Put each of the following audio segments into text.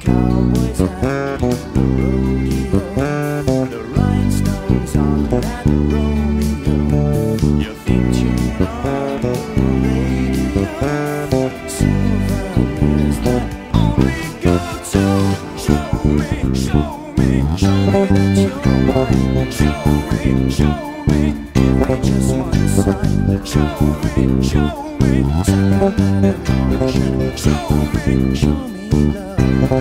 cowboy's hat, the roadie hat, the rhinestones on that Romeo. You think you're on the radio, silver is that all we Show me, show me, show me, show me, show me, show me, give me just one sign. Show me, show me, show me, show me, show me.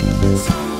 Song.